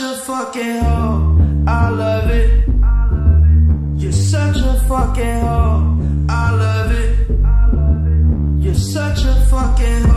such a fucking hoe. I love it. You're such a fucking hoe. I love it. You're such a fucking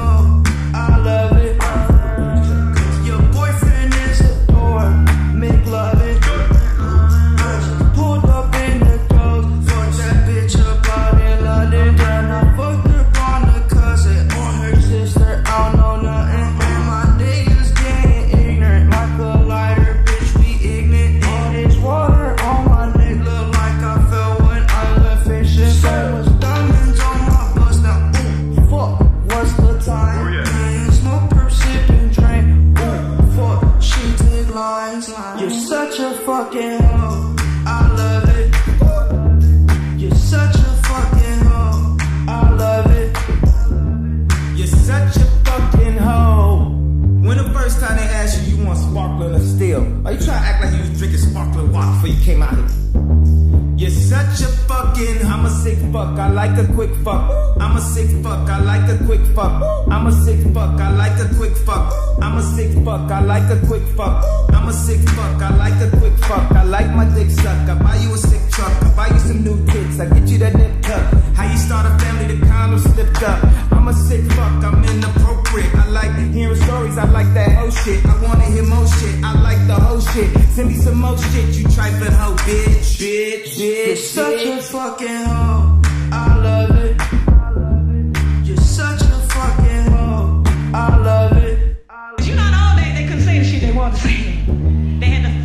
You're such a fucking hoe. I love it. You're such a fucking hoe. I love it. You're such a fucking hoe. When the first time they asked you, you want sparkling or still? Are you trying to act like you was drinking sparkling water before you came out here? Such a fucking, I'm a sick fuck, I like a quick fuck. I'm a sick fuck, I like a quick fuck. I'm a sick fuck, I like a quick fuck. I'm a sick fuck, I like a quick fuck. I'm a sick fuck, I like a quick fuck. I like my dick suck, I buy you a sick truck, I buy you some new tits, I get you that nip tuck. How you start a family, the condom slipped up. I'm a sick fuck, I'm inappropriate. I like hearing stories, I like that whole shit. I wanna hear more shit, I like the shit. Send me some more shit, you trifling hoe, bitch, bitch, bitch. You're such a fucking hoe. I love it. You're such a fucking hoe. I love it. But you know, all that, they couldn't say the shit they wanted to say. They had the